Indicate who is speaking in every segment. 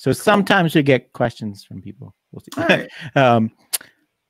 Speaker 1: So sometimes we get questions from people. We'll see. Right. um,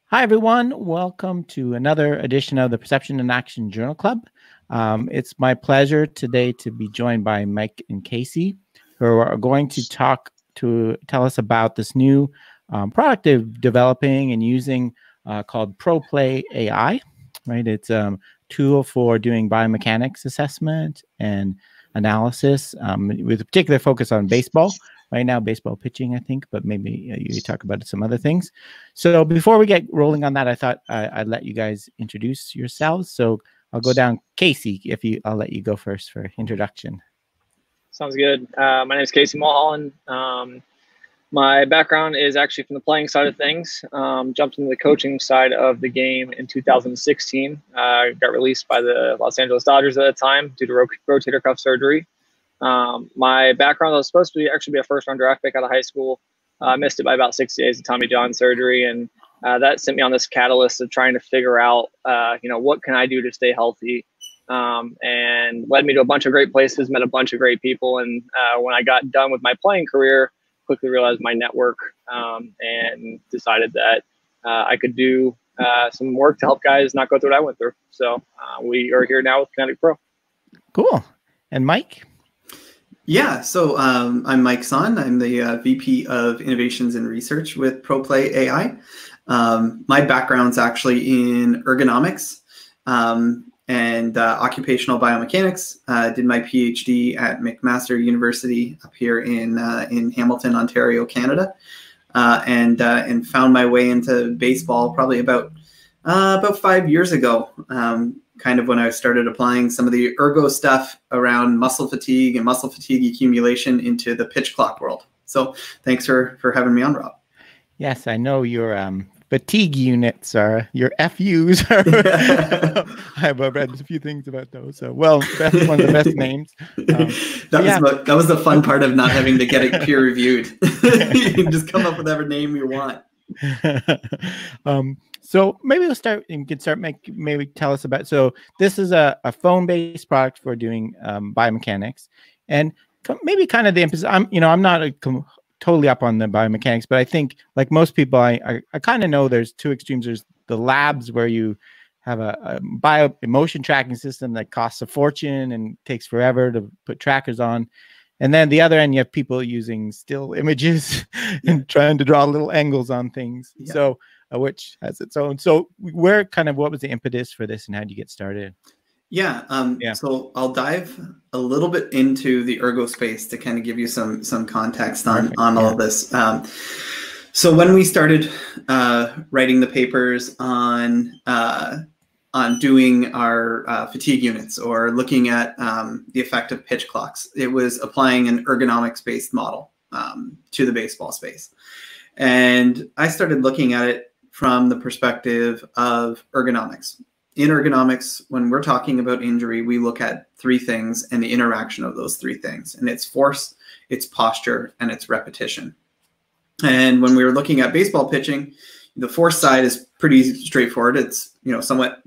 Speaker 1: hi, everyone. Welcome to another edition of the Perception and Action Journal Club. Um, it's my pleasure today to be joined by Mike and Casey, who are going to talk to tell us about this new um, product they're developing and using uh, called ProPlay AI. Right, it's a um, tool for doing biomechanics assessment and analysis um, with a particular focus on baseball right now, baseball pitching, I think, but maybe uh, you talk about some other things. So before we get rolling on that, I thought I, would let you guys introduce yourselves. So I'll go down, Casey. If you, I'll let you go first for introduction.
Speaker 2: Sounds good. Uh, my name is Casey Mulholland. Um, my background is actually from the playing side of things. Um, jumped into the coaching side of the game in 2016. Uh, got released by the Los Angeles Dodgers at the time due to rotator cuff surgery. Um, my background was supposed to be actually be a first round draft pick out of high school. I uh, missed it by about six days of Tommy John surgery, and uh, that sent me on this catalyst of trying to figure out, uh, you know, what can I do to stay healthy, um, and led me to a bunch of great places, met a bunch of great people, and uh, when I got done with my playing career, quickly realized my network um, and decided that uh, I could do some work to help guys not go through what I went through. So we are here now with Kinetic Pro.
Speaker 1: Cool. And Mike.
Speaker 3: Yeah, so um, I'm Mike Sonne. I'm the uh, VP of Innovations and Research with ProPlay AI. Um, my background's actually in ergonomics um, and uh, occupational biomechanics. Uh, did my PhD at McMaster University up here in uh, in Hamilton, Ontario, Canada, uh, and uh, and found my way into baseball probably about about five years ago. Um, kind of when I started applying some of the ergo stuff around muscle fatigue and muscle fatigue accumulation into the pitch clock world. So thanks for for having me on, Rob.
Speaker 1: Yes, I know your um, fatigue units are your FUs. Are, I've read a few things about those. So well, that's one of the best names. Um,
Speaker 3: that yeah. was that was the fun part of not having to get it peer reviewed. you can just come up with whatever name you want.
Speaker 1: um, so maybe we'll start. You can start make maybe tell us about. So this is a, a phone based product for doing um, biomechanics, and maybe kind of the emphasis. I'm you know I'm not a, totally up on the biomechanics, but I think like most people, I I, I kind of know there's two extremes. There's the labs where you have a, a bio emotion tracking system that costs a fortune and takes forever to put trackers on. And then the other end, you have people using still images and trying to draw little angles on things. Yeah. So which has its own. So, where kind of what was the impetus for this, and how did you get started?
Speaker 3: Yeah, um, yeah. So I'll dive a little bit into the ergo space to kind of give you some some context on Perfect. on all yeah. of this. Um, so when we started uh, writing the papers on uh, on doing our uh, fatigue units or looking at um, the effect of pitch clocks, it was applying an ergonomics based model um, to the baseball space, and I started looking at it from the perspective of ergonomics. In ergonomics, when we're talking about injury, we look at three things and the interaction of those three things, and it's force, it's posture, and it's repetition. And when we were looking at baseball pitching, the force side is pretty straightforward. It's you know somewhat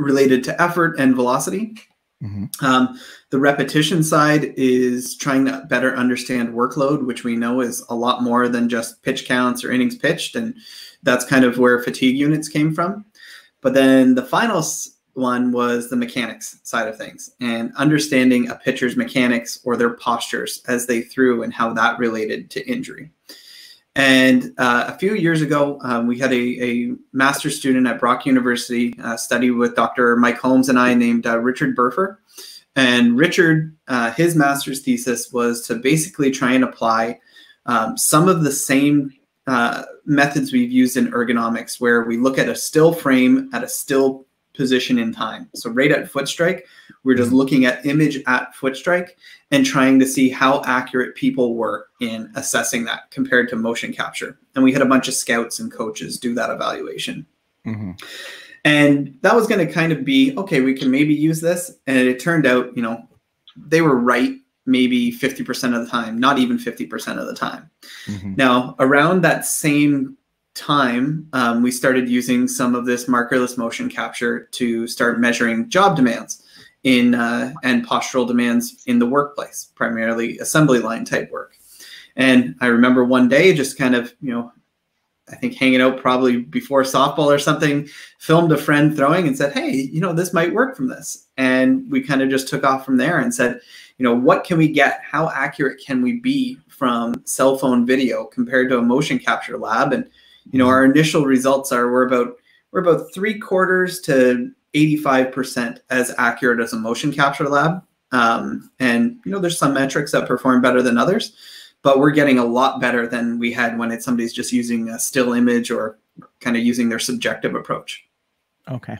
Speaker 3: related to effort and velocity. Mm-hmm. Um, the repetition side is trying to better understand workload, which we know is a lot more than just pitch counts or innings pitched. And that's kind of where fatigue units came from. But then the final one was the mechanics side of things and understanding a pitcher's mechanics or their postures as they threw and how that related to injury. And uh, a few years ago, um, we had a, a master's student at Brock University uh, study with Dr. Mike Holmes and I named uh, Richard Burfer. And Richard, uh, his master's thesis was to basically try and apply um, some of the same uh, methods we've used in ergonomics, where we look at a still frame at a still position in time. So right at foot strike, we're just mm-hmm. looking at image at foot strike and trying to see how accurate people were in assessing that compared to motion capture. And we had a bunch of scouts and coaches do that evaluation. Mm-hmm. And that was going to kind of be okay, we can maybe use this. And it turned out, you know, they were right maybe 50% of the time, not even 50% of the time. Mm-hmm. Now, around that same time, um, we started using some of this markerless motion capture to start measuring job demands in uh, and postural demands in the workplace, primarily assembly line type work. And I remember one day just kind of, you know, I think hanging out probably before softball or something, filmed a friend throwing and said, Hey, you know, this might work from this. And we kind of just took off from there and said, you know, what can we get? How accurate can we be from cell phone video compared to a motion capture lab? And, you know, our initial results are we're about we're about three quarters to 85% as accurate as a motion capture lab. Um, and, you know, there's some metrics that perform better than others but we're getting a lot better than we had when it's somebody's just using a still image or kind of using their subjective approach.
Speaker 1: Okay.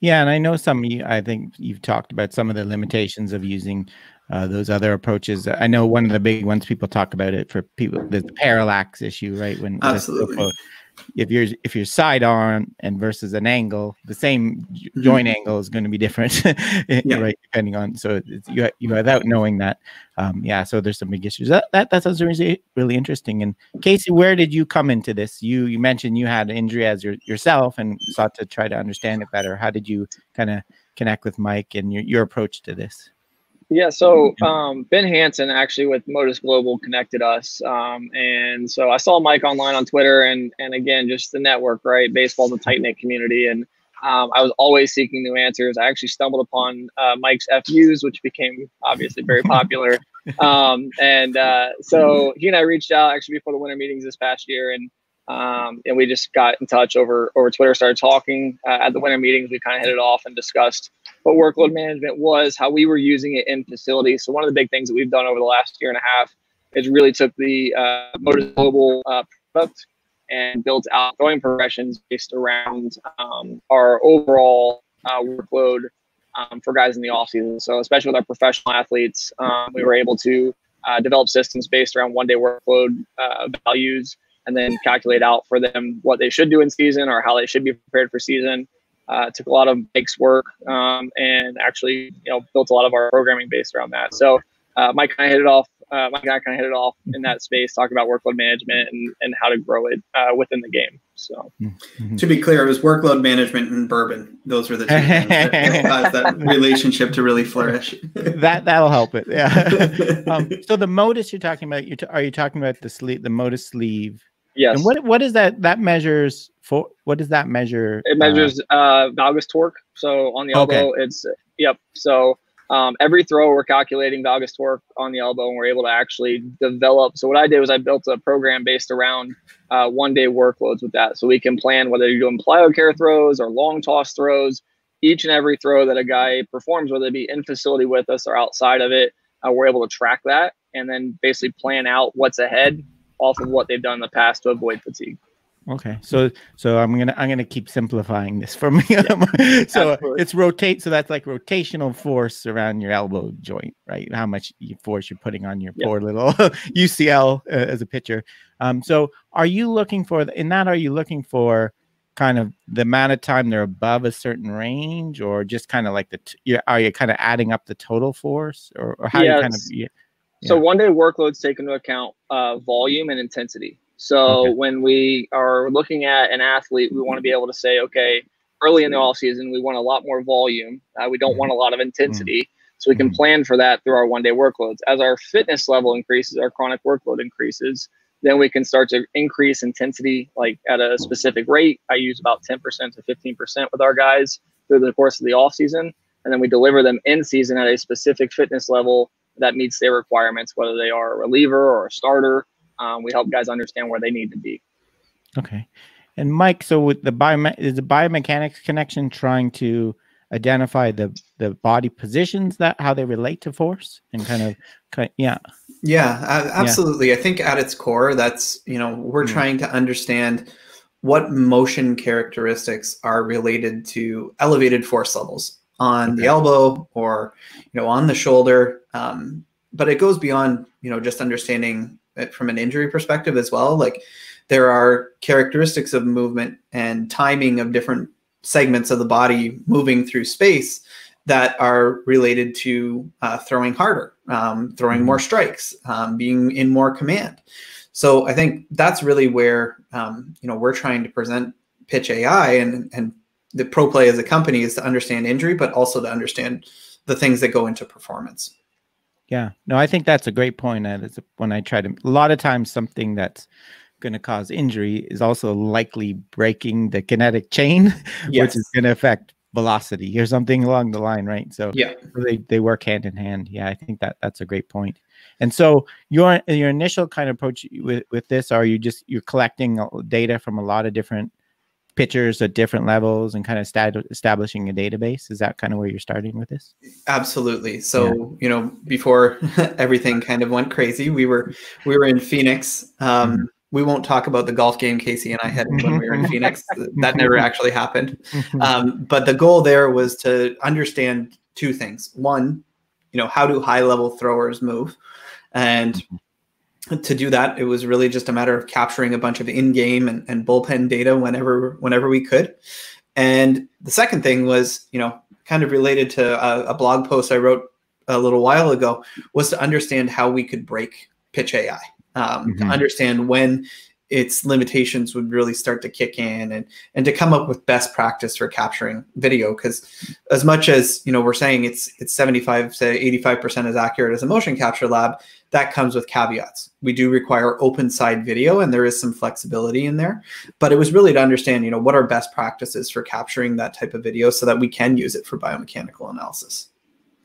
Speaker 1: Yeah, and I know some. I think you've talked about some of the limitations of using uh, those other approaches. I know one of the big ones people talk about it for people. The parallax issue, right? When
Speaker 3: absolutely
Speaker 1: if you're if you're side on and versus an angle, the same mm-hmm. joint angle is going to be different, yeah. right? Depending on so you you without knowing that, um, yeah. So there's some big issues. That that that sounds really really interesting. And Casey, where did you come into this? You you mentioned you had an injury as your, yourself and sought to try to understand it better. How did you kind of connect with Mike and your your approach to this?
Speaker 2: Yeah, so um, Ben Hansen actually with Motus Global connected us, um, and so I saw Mike online on Twitter, and and again just the network, right? Baseball's a tight knit community, and um, I was always seeking new answers. I actually stumbled upon uh, Mike's FUs, which became obviously very popular, um, and uh, so he and I reached out actually before the winter meetings this past year, and um, and we just got in touch over over Twitter, started talking uh, at the winter meetings. We kind of hit it off and discussed what workload management was, how we were using it in facilities. So one of the big things that we've done over the last year and a half is really took the uh, Motus Global uh, product and built out throwing progressions based around um, our overall uh, workload um, for guys in the off season. So especially with our professional athletes, um, we were able to uh, develop systems based around one day workload uh, values and then calculate out for them what they should do in season or how they should be prepared for season. Uh, took a lot of Mike's work um, and actually, you know, built a lot of our programming based around that. So uh, Mike kind of hit it off. Uh, Mike and I kind of hit it off in that space, talking about workload management and, and how to grow it uh, within the game. So,
Speaker 3: mm-hmm. to be clear, it was workload management and bourbon. Those were the two things that caused that relationship to really flourish.
Speaker 1: that that'll help it. Yeah. um, so the Motus you're talking about, you t- are you talking about the sleeve, the Motus sleeve?
Speaker 2: Yes.
Speaker 1: And what what is that? That measures for what does that measure?
Speaker 2: It measures uh, uh valgus torque. So on the elbow, okay. it's yep. So um, every throw we're calculating valgus torque on the elbow, and we're able to actually develop. So what I did was I built a program based around uh, one day workloads with that, so we can plan whether you're doing PlyoCare throws or long toss throws. Each and every throw that a guy performs, whether it be in facility with us or outside of it, uh, we're able to track that and then basically plan out what's ahead off of what they've done in the past to avoid fatigue.
Speaker 1: Okay, so so I'm gonna I'm gonna keep simplifying this for me. Yeah, so absolutely. it's rotate. So that's like rotational force around your elbow joint, right? How much force you're putting on your poor little UCL uh, as a pitcher. Um, so are you looking for in that? Are you looking for kind of the amount of time they're above a certain range, or just kind of like the? Are you kind of adding up the total force, or, or how yes. you kind of? Yeah.
Speaker 2: So one day workloads take into account uh, volume and intensity. So okay. when we are looking at an athlete, we want to be able to say, okay, early in the off season, we want a lot more volume. Uh, we don't mm-hmm. want a lot of intensity. Mm-hmm. So we can mm-hmm. plan for that through our one day workloads. As our fitness level increases, our chronic workload increases, then we can start to increase intensity like at a specific rate. I use about 10% to 15% with our guys through the course of the off season. And then we deliver them in season at a specific fitness level that meets their requirements, whether they are a reliever or a starter. Um, we help guys understand where they need to be.
Speaker 1: Okay. And Mike, so with the bio is the biomechanics connection trying to identify the the body positions that how they relate to force and kind of yeah
Speaker 3: yeah absolutely yeah. i think at its core that's you know we're mm. trying to understand what motion characteristics are related to elevated force levels on okay. the elbow or you know on the shoulder um, but it goes beyond you know just understanding it from an injury perspective as well like there are characteristics of movement and timing of different segments of the body moving through space that are related to uh, throwing harder um, throwing mm-hmm. more strikes um, being in more command so i think that's really where um, you know we're trying to present pitch ai and and the pro play as a company is to understand injury, but also to understand the things that go into performance.
Speaker 1: Yeah, no, I think that's a great point. And it's when I try to, a lot of times, something that's going to cause injury is also likely breaking the kinetic chain, yes. which is going to affect velocity or something along the line, right? So
Speaker 3: yeah,
Speaker 1: they, they work hand in hand. Yeah, I think that that's a great point. And so your your initial kind of approach with with this are you just you're collecting uh, data from a lot of different pitchers at different levels and kind of stat- establishing a database is that kind of where you're starting with this
Speaker 3: absolutely so yeah. you know before everything kind of went crazy we were we were in phoenix um, mm-hmm we won't talk about the golf game Casey and I had when we were in Phoenix. That never actually happened. Um, but the goal there was to understand two things. One, you know, how do high level throwers move? And to do that, it was really just a matter of capturing a bunch of in-game and, and bullpen data whenever whenever we could. And the second thing was, you know, kind of related to a, a blog post I wrote a little while ago, was to understand how we could break pitch AI um, mm-hmm. to understand when its limitations would really start to kick in and and to come up with best practice for capturing video because as much as you know we're saying it's it's 75 to 85 percent as accurate as a motion capture lab that comes with caveats we do require open side video and there is some flexibility in there but it was really to understand you know what are best practices for capturing that type of video so that we can use it for biomechanical analysis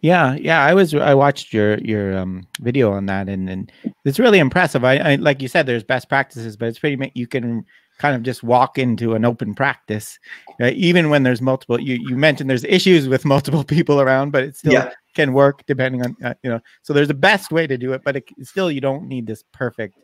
Speaker 1: yeah, yeah. I was I watched your your um, video on that, and and it's really impressive. I, I like you said, there's best practices, but it's pretty you can kind of just walk into an open practice, uh, even when there's multiple. You you mentioned there's issues with multiple people around, but it still yeah. can work depending on uh, you know. So there's a best way to do it, but it, still you don't need this perfect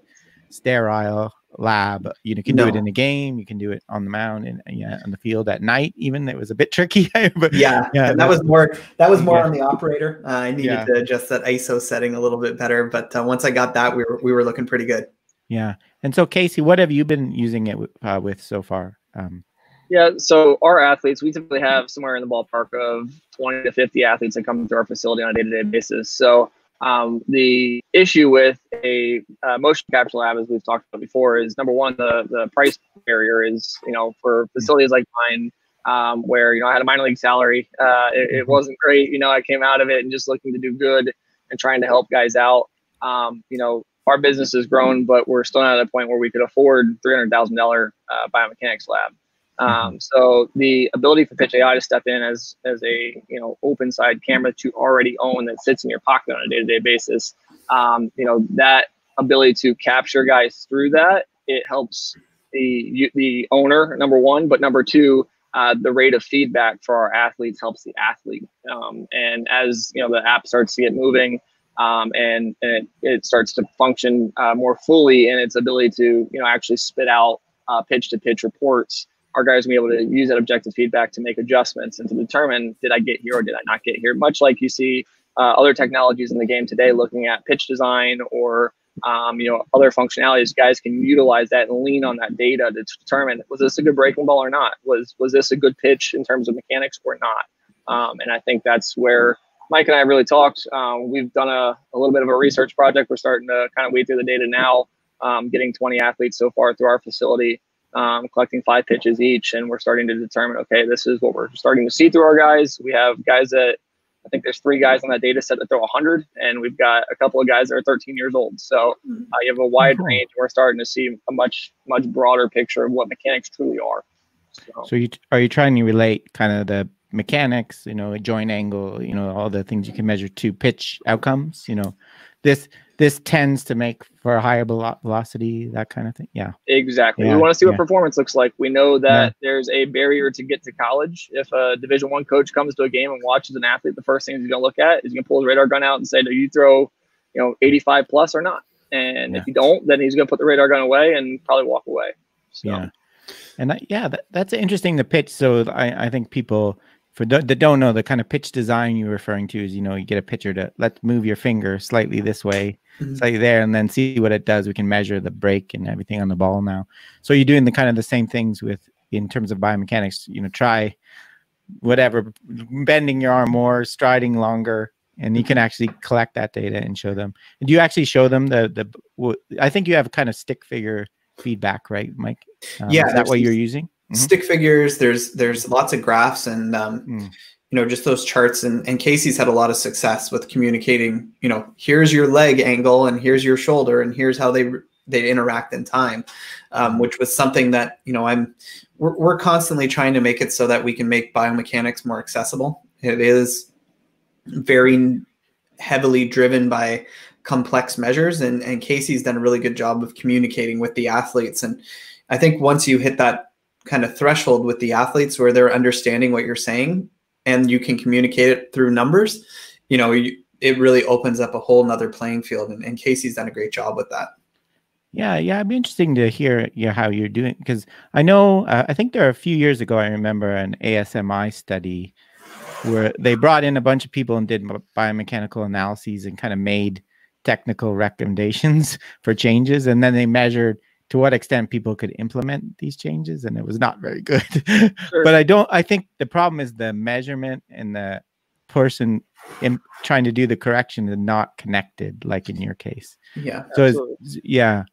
Speaker 1: sterile lab. You can no. do it in a game. You can do it on the mound and yeah, on the field at night. Even it was a bit tricky.
Speaker 3: but yeah, yeah, that was more that was more yeah. on the operator. Uh, I needed yeah. to adjust that ISO setting a little bit better. But uh, once I got that, we were we were looking pretty good.
Speaker 1: Yeah. And so Casey, what have you been using it uh, with so far? Um,
Speaker 2: yeah, so our athletes, we typically have somewhere in the ballpark of 20 to 50 athletes that come to our facility on a day to day basis. So um, the issue with a uh, motion capture lab, as we've talked about before, is number one, the the price barrier is you know for facilities like mine, um, where you know I had a minor league salary, uh, it, it, mm-hmm. wasn't great. You know, I came out of it and just looking to do good and trying to help guys out. Um, you know, our business has grown, but we're still not at a point where we could afford three hundred thousand uh, dollar biomechanics lab. Mm-hmm. Um, so the ability for Pitch AI to step in as as a you know open side camera to already own that sits in your pocket on a day to day basis, um, you know that ability to capture guys through that it helps the the owner number one, but number two, uh, the rate of feedback for our athletes helps the athlete. Um, and as you know the app starts to get moving. Um, and, and it, starts to function uh, more fully in its ability to you know actually spit out pitch to pitch reports our guys will be able to use that objective feedback to make adjustments and to determine did I get here or did I not get here. Much like you see uh, other technologies in the game today, looking at pitch design or um, you know other functionalities, guys can utilize that and lean on that data to determine was this a good breaking ball or not? Was was this a good pitch in terms of mechanics or not? Um, and I think that's where Mike and I really talked. Um, we've done a, a little bit of a research project. We're starting to kind of weed through the data now, um, getting 20 athletes so far through our facility um, collecting five pitches each, and we're starting to determine, okay, this is what we're starting to see through our guys. We have guys that I think there's three guys on that data set that throw 100, and we've got a couple of guys that are 13 years old. So uh, you have a wide mm-hmm. range. We're starting to see a much much broader picture of what mechanics truly are.
Speaker 1: So, so you are you trying to relate kind of the mechanics, you know, a joint angle, you know, all the things you can measure to pitch outcomes, you know, this this tends to make for a higher velocity, that kind of thing. Yeah.
Speaker 2: Exactly. Yeah. We want to see what yeah. performance looks like. We know that yeah. there's a barrier to get to college. If a division one coach comes to a game and watches an athlete, the first thing he's gonna look at is he's gonna pull his radar gun out and say, Do you throw, you know, 85 plus or not? And if you don't, then he's gonna put the radar gun away and probably walk away.
Speaker 1: So. Yeah. And yeah, that, that's interesting The pitch. So I, I think people for the, the don't know the kind of pitch design you're referring to is you know you get a pitcher to let's move your finger slightly this way mm-hmm. slightly there and then see what it does. We can measure the break and everything on the ball now. So you're doing the kind of the same things with in terms of biomechanics you know try whatever bending your arm more striding longer and you can actually collect that data and show them. And do you actually show them the the i think you have kind of stick figure feedback right mike? Um,
Speaker 3: yeah
Speaker 1: is that what you're using
Speaker 3: mm-hmm. stick figures. There's there's lots of graphs and um, mm. you know just those charts. And, and casey's had a lot of success with communicating you know here's your leg angle and here's your shoulder and here's how they they interact in time um, which was something that you know i'm we're, we're constantly trying to make it so that we can make biomechanics more accessible. It is very heavily driven by complex measures. And, and casey's done a really good job of communicating with the athletes. And i think once you hit that kind of threshold with the athletes where they're understanding what you're saying and you can communicate it through numbers, you know, you, it really opens up a whole nother playing field. And, and Casey's done a great job with that.
Speaker 1: Yeah, yeah, it'd be interesting to hear you know, how you're doing because I know uh, I think there are a few years ago I remember an ASMI study where they brought in a bunch of people and did biomechanical analyses and kind of made technical recommendations for changes, and then they measured to what extent people could implement these changes and it was not very good sure. but i don't i think the problem is the measurement and the person in trying to do the correction is not connected like in your case
Speaker 3: yeah
Speaker 1: so yeah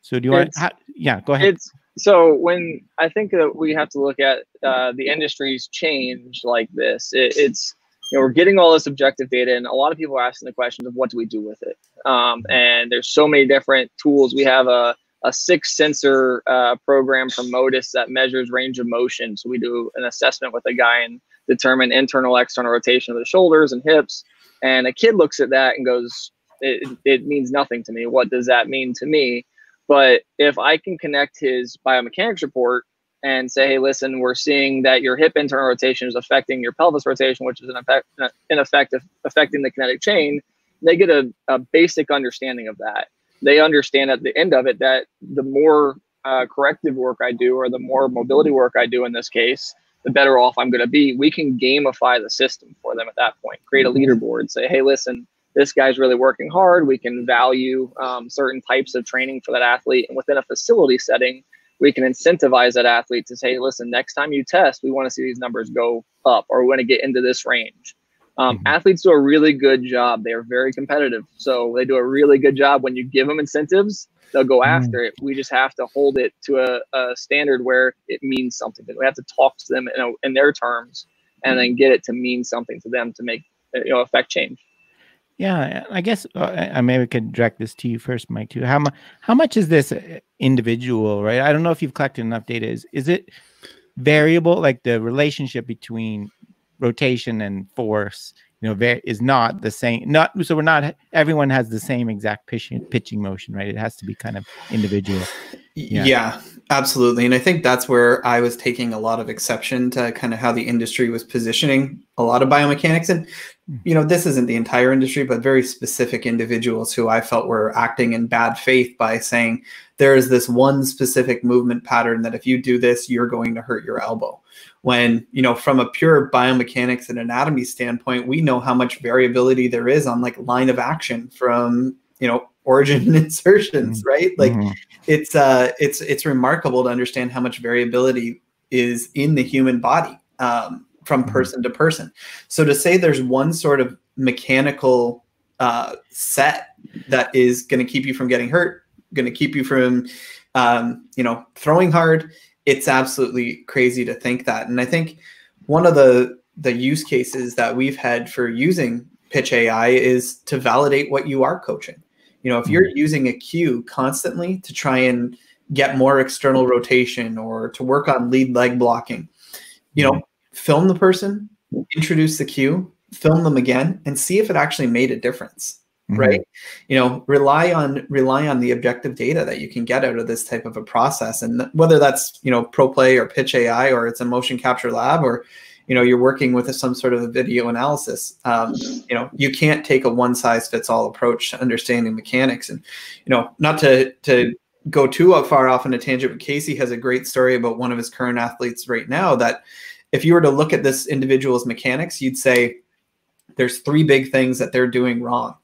Speaker 1: so do you it's, want yeah go ahead
Speaker 2: it's so when i think that we have to look at uh, the industry's change like this it, it's you know, we're getting all this objective data, and a lot of people are asking the questions of what do we do with it. Um, and there's so many different tools. We have a a six sensor uh, program from Motus that measures range of motion. So we do an assessment with a guy and determine internal, external rotation of the shoulders and hips. And a kid looks at that and goes, it, it means nothing to me. What does that mean to me? But if I can connect his biomechanics report and say, hey, listen, we're seeing that your hip internal rotation is affecting your pelvis rotation, which is in effect, in effect affecting the kinetic chain, they get a, a basic understanding of that they understand at the end of it that the more uh, corrective work I do, or the more mobility work I do in this case, the better off I'm going to be. We can gamify the system for them at that point, create a mm-hmm. leaderboard, say, hey, listen, this guy's really working hard. We can value um, certain types of training for that athlete. And within a facility setting, we can incentivize that athlete to say, listen, next time you test, we want to see these numbers go up, or we want to get into this range. Um, mm-hmm. Athletes do a really good job. They are very competitive. So they do a really good job when you give them incentives, they'll go mm-hmm. after it. We just have to hold it to a, a standard where it means something. We have to talk to them in, a, in their terms and then get it to mean something to them to make, you know, affect change.
Speaker 1: Yeah, I guess uh, I maybe could direct this to you first, Mike. Too. How much? How much is this uh, individual? Right. I don't know if you've collected enough data. Is is it variable? Like the relationship between rotation and force you know very, is not the same not so we're not everyone has the same exact pitching pitching motion right it has to be kind of individual
Speaker 3: yeah. yeah. absolutely and i think that's where i was taking a lot of exception to kind of how the industry was positioning a lot of biomechanics and mm. you know this isn't the entire industry but very specific individuals who i felt were acting in bad faith by saying there is this one specific movement pattern that if you do this you're going to hurt your elbow when you know from a pure biomechanics and anatomy standpoint we know how much variability there is on like line of action from you know origin and insertions mm-hmm. right like mm-hmm. it's uh it's it's remarkable to understand how much variability is in the human body um, from mm-hmm. person to person so to say there's one sort of mechanical uh, set that is going to keep you from getting hurt going to keep you from um, you know throwing hard it's absolutely crazy to think that. And I think one of the the use cases that we've had for using pitch AI is to validate what you are coaching. You know, if you're mm-hmm. using a cue constantly to try and get more external rotation or to work on lead leg blocking, you know, film the person, introduce the cue, film them again, and see if it actually made a difference mm-hmm. right you know rely on rely on the objective data that you can get out of this type of a process. And whether that's you know ProPlay or pitch ai or it's a motion capture lab or you know you're working with some sort of a video analysis um, you know you can't take a one size fits all approach to understanding mechanics. And you know not to to go too far off in a tangent but casey has a great story about one of his current athletes right now that if you were to look at this individual's mechanics you'd say there's three big things that they're doing wrong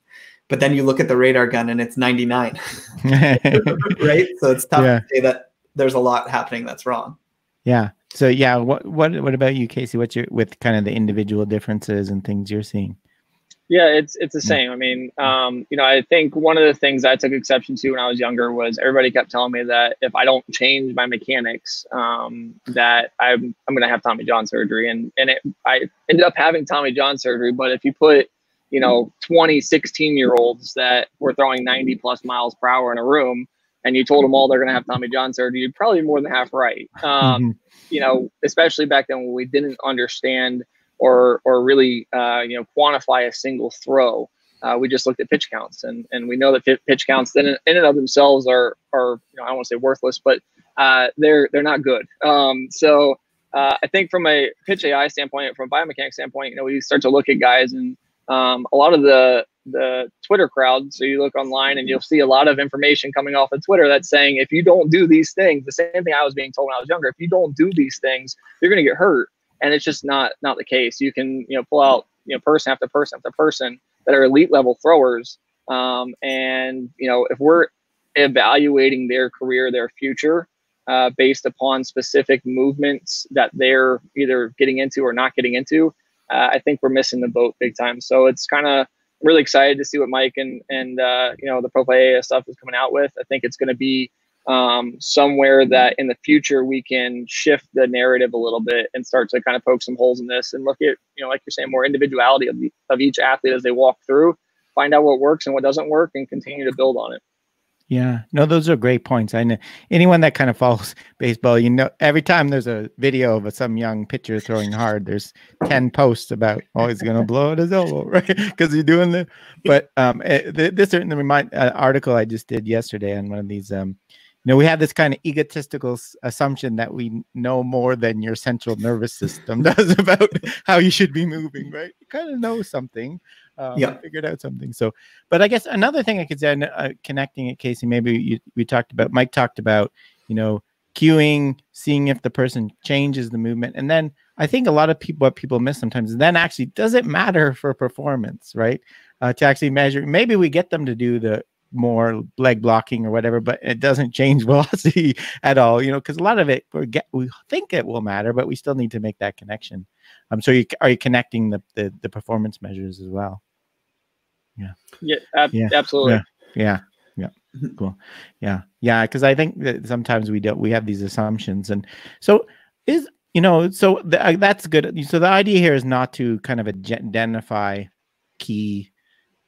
Speaker 3: but then you look at the radar gun and it's 99 right so it's tough yeah. to say that there's a lot happening that's wrong
Speaker 1: yeah so yeah what what what about you casey what's your with kind of the individual differences and things you're seeing
Speaker 2: Yeah, it's it's the same. I mean, um, you know, I think one of the things I took exception to when I was younger was everybody kept telling me that if I don't change my mechanics, um, that I'm I'm gonna have Tommy John surgery, and and it, I ended up having Tommy John surgery. But if you put you know 20 16 year olds that were throwing 90 plus miles per hour in a room and you told them all they're going to have tommy john surgery you'd probably be more than half right um, mm-hmm. you know especially back then when we didn't understand or or really uh, you know quantify a single throw. Uh, we just looked at pitch counts, and and we know that pitch counts in, in and of themselves are are you know I don't want to say worthless, but uh, they're they're not good. Um, so uh, I think from a pitch AI standpoint, from a biomechanics standpoint, you know we start to look at guys and um, a lot of the the Twitter crowd. So you look online and you'll see a lot of information coming off of Twitter that's saying if you don't do these things, the same thing I was being told when I was younger, if you don't do these things, you're going to get hurt and it's just not not the case. You can you know pull out you know person after person after person that are elite level throwers, um, and you know if we're evaluating their career, their future. Uh, based upon specific movements that they're either getting into or not getting into, uh, I think we're missing the boat big time. So it's kind of really excited to see what Mike and and uh, you know the Pro Play stuff is coming out with. I think it's going to be um, somewhere that in the future we can shift the narrative a little bit and start to kind of poke some holes in this and look at, you know, like you're saying, more individuality of, the, of each athlete as they walk through, find out what works and what doesn't work, and continue to build on it.
Speaker 1: Yeah, no, those are great points. I know anyone that kind of follows baseball, you know, every time there's a video of some young pitcher throwing hard, there's ten posts about, oh, he's gonna blow at his elbow, right? Because he's doing the. But um, it, eh, this certain remind uh, article I just did yesterday on one of these um know, we have this kind of egotistical assumption that we know more than your central nervous system does about how you should be moving, right? You kind of know something. Um, yeah. Figured out something. So, but I guess another thing I could say, uh, connecting it, Casey, maybe you, we talked about, Mike talked about, you know, cueing, seeing if the person changes the movement. And then I think a lot of people, what people miss sometimes, is then actually, does it matter for performance, right? Uh, to actually measure, maybe we get them to do the more leg blocking or whatever, but it doesn't change velocity at all, you know, because a lot of it we get we think it will matter, but we still need to make that connection. Um, so you are you connecting the the, the performance measures as well?
Speaker 2: Yeah. Yeah. Ab- yeah. Absolutely.
Speaker 1: Yeah. Yeah. Yeah. Cool. Yeah. Yeah. Because I think that sometimes we don't we have these assumptions, and so is you know so the, uh, that's good. So the idea here is not to kind of identify key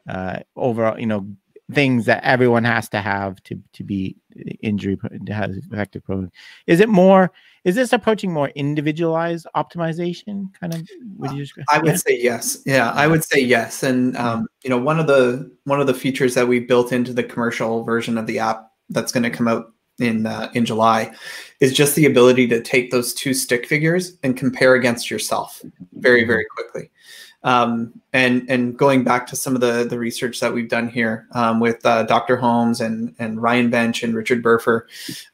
Speaker 1: uh overall you know things that everyone has to have to to be injury to have effective program. Is it more? Is this approaching more individualized optimization? Kind of?
Speaker 3: Would you? I would yeah. say yes. Yeah, I would say yes. And um, you know, one of the one of the features that we built into the commercial version of the app that's going to come out in uh, in July is just the ability to take those two stick figures and compare against yourself very very quickly. Um, and and going back to some of the the research that we've done here um, with uh, Dr. Holmes and and Ryan Bench and Richard Burfer,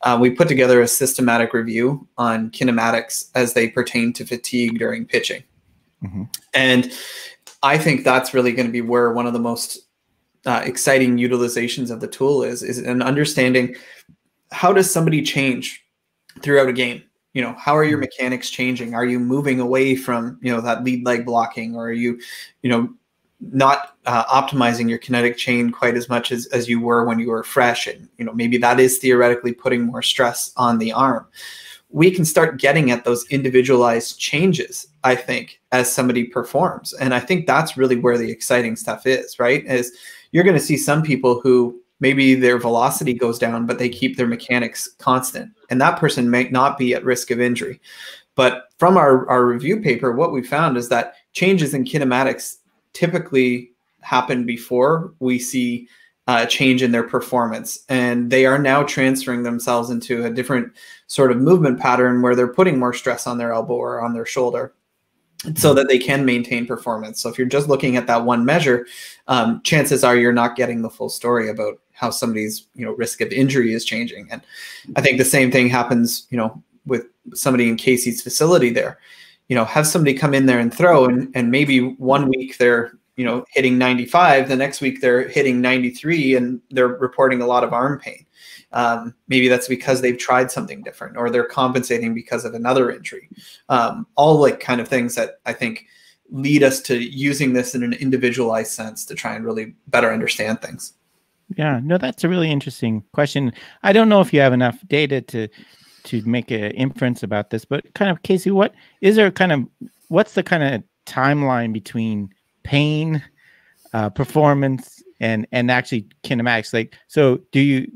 Speaker 3: uh, we put together a systematic review on kinematics as they pertain to fatigue during pitching, mm-hmm. and I think that's really going to be where one of the most uh, exciting utilizations of the tool is is an understanding how does somebody change throughout a game you know how are your mm-hmm. mechanics changing? Are you moving away from you know that lead leg blocking or are you you know not uh, optimizing your kinetic chain quite as much as, as you were when you were fresh? And you know maybe that is theoretically putting more stress on the arm. We can start getting at those individualized changes i think as somebody performs. And i think that's really where the exciting stuff is right? Is you're going to see some people who maybe their velocity goes down, but they keep their mechanics constant. And that person may not be at risk of injury. But from our, our review paper, what we found is that changes in kinematics typically happen before we see a change in their performance. And they are now transferring themselves into a different sort of movement pattern where they're putting more stress on their elbow or on their shoulder so that they can maintain performance. So if you're just looking at that one measure, um, chances are you're not getting the full story about how somebody's you know risk of injury is changing. And I think the same thing happens you know with somebody in Casey's facility there. You know, have somebody come in there and throw, and and maybe one week they're you know hitting 95, the next week they're hitting 93, and they're reporting a lot of arm pain. Um, maybe that's because they've tried something different or they're compensating because of another injury. Um, all like kind of things that I think lead us to using this in an individualized sense to try and really better understand things.
Speaker 1: Yeah, no, that's a really interesting question. I don't know if you have enough data to to make an inference about this, but kind of Casey, what is there kind of what's the kind of timeline between pain, uh, performance, and and actually kinematics? Like, so do you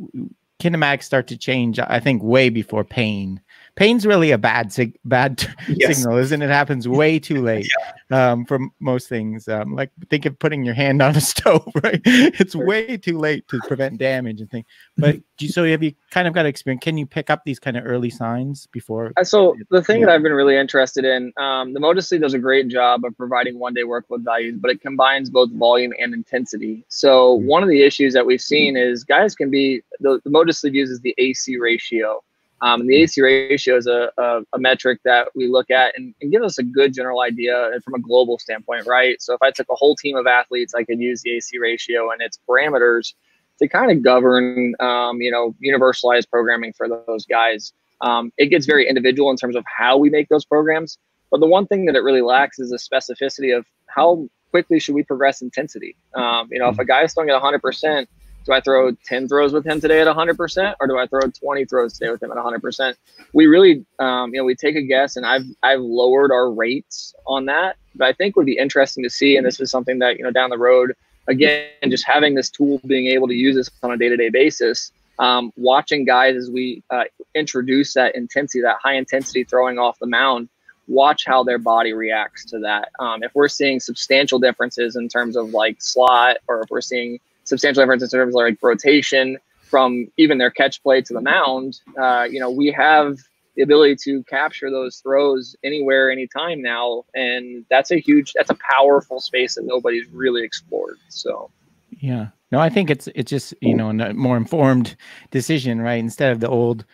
Speaker 1: kinematics start to change? I think way before pain pain's really a bad sig- bad yes. signal, isn't it? it? Happens way too late yeah. um, for most things. Um, like think of putting your hand on a stove, right? It's way too late to prevent damage and things. But mm-hmm. so have you kind of got experience? Can you pick up these kind of early signs before?
Speaker 2: Uh, so the thing that I've been really interested in, um, the Motus sleeve does a great job of providing one day workload values, but it combines both volume and intensity. So mm-hmm. one of the issues that we've seen is guys can be the, the Motus sleeve uses the AC ratio. Um, and the AC ratio is a, a, a, metric that we look at and, and gives us a good general idea from a global standpoint, right? So if I took a whole team of athletes, I could use the AC ratio and its parameters to kind of govern, um, you know, universalized programming for those guys. Um, it gets very individual in terms of how we make those programs. But the one thing that it really lacks is the specificity of how quickly should we progress intensity. Um, you know, if a guy is throwing at 100%, do I throw 10 throws with him today at 100% or do I throw 20 throws today with him at 100%? We really, um, you know, we take a guess and I've, I've lowered our rates on that, but I think would be interesting to see. And this is something that, you know, down the road, again, just having this tool, being able to use this on a day-to-day basis, um, watching guys as we uh, introduce that intensity, that high intensity throwing off the mound, watch how their body reacts to that. Um, if we're seeing substantial differences in terms of like slot, or if we're seeing substantial difference in terms of like rotation from even their catch play to the mound. Uh, you know, we have the ability to capture those throws anywhere, anytime now, and that's a huge, that's a powerful space that nobody's really explored. So,
Speaker 1: yeah, no, I think it's it's just you know a more informed decision, right? Instead of the old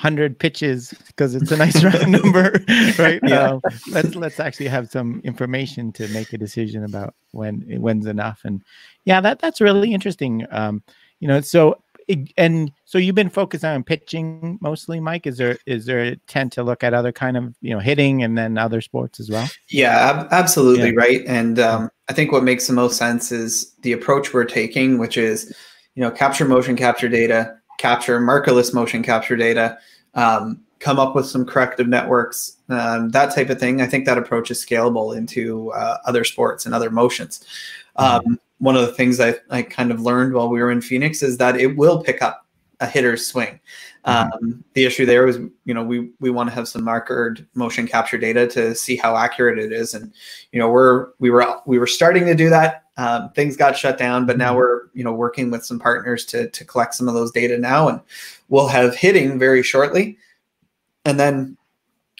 Speaker 1: hundred pitches because it's a nice round number, right? Yeah. Uh, let's let's actually have some information to make a decision about when when's enough, and yeah, that that's really interesting. Um, you know, so and so you've been focused on pitching mostly, Mike. Is there is there a tend to look at other kind of you know hitting and then other sports as well?
Speaker 3: Yeah, ab- absolutely yeah. right. And um, I think what makes the most sense is the approach we're taking, which is you know capture motion capture data capture markerless motion capture data, um, come up with some corrective networks, um, that type of thing. I think that approach is scalable into uh, other sports and other motions. Mm-hmm. Um, one of the things I, I kind of learned while we were in Phoenix is that it will pick up a hitter's swing. Mm-hmm. Um, the issue there was, you know, we we want to have some markered motion capture data to see how accurate it is, and you know, we're we were we were starting to do that. Um, things got shut down, but now mm-hmm. we're you know working with some partners to to collect some of those data now, and we'll have hitting very shortly, and then